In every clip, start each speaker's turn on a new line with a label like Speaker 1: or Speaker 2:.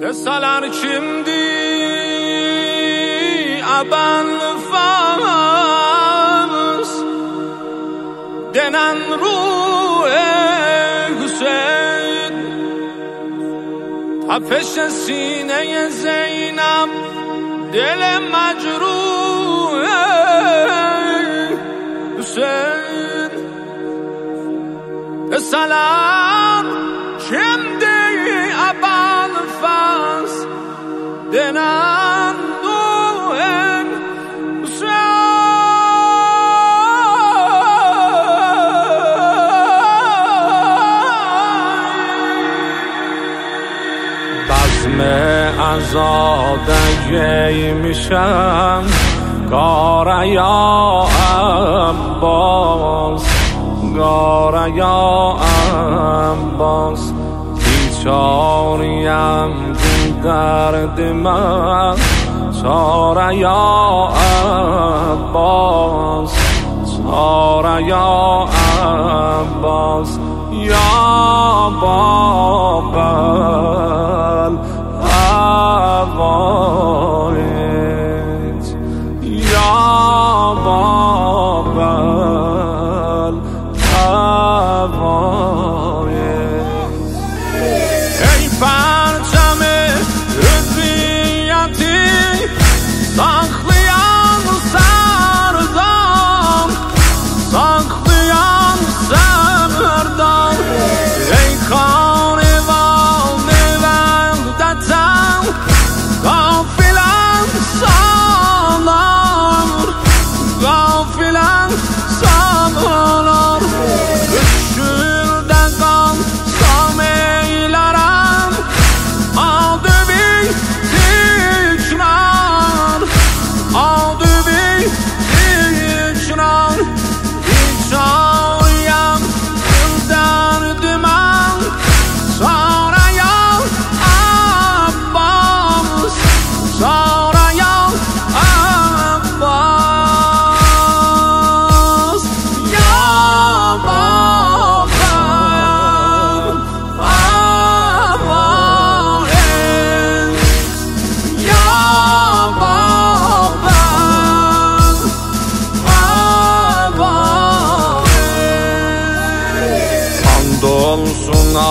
Speaker 1: Deseler kimdi aban faz Denen ruh Hüseyin Tapeş sineye Zeynep Dile mecruh Hüseyin. Deseler kimdi Denen ruh بزم ازادگی میشم گاره یا عباس گاره یا عباس بیچاریم دو درد من چاره یا عباس؟ چاره یا عباس؟ یا بابل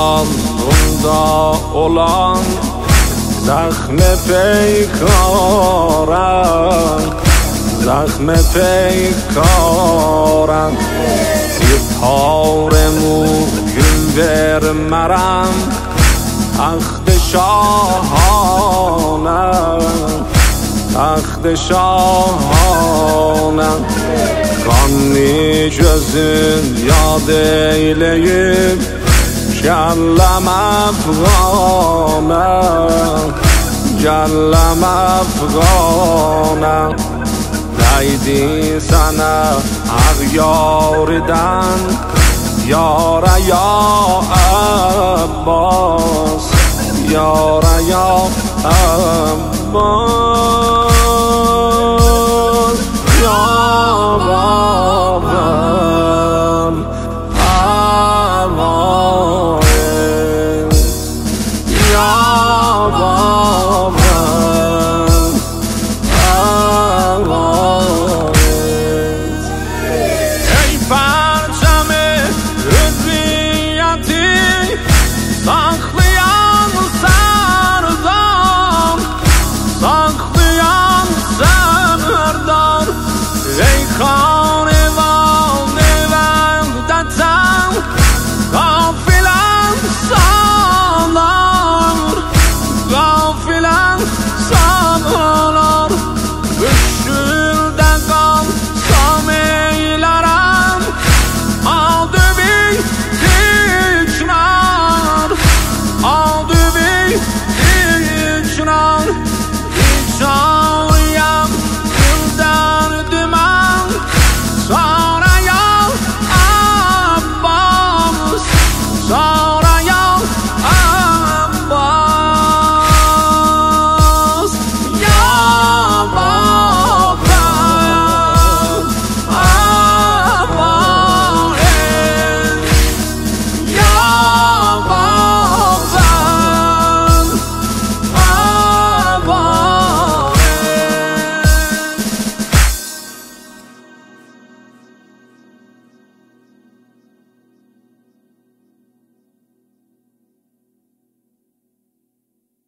Speaker 1: Alnımda olan peykaran Zahme peykaran Bir paremu gül vermerem Taxt şahane Taxt şahane Kanlı gözün yad eyleyip یالا ما فرون ناو یالا ما فرون ناو را دیدن سنا آغوردان یارا یا ام باس یارا یا ام Bang!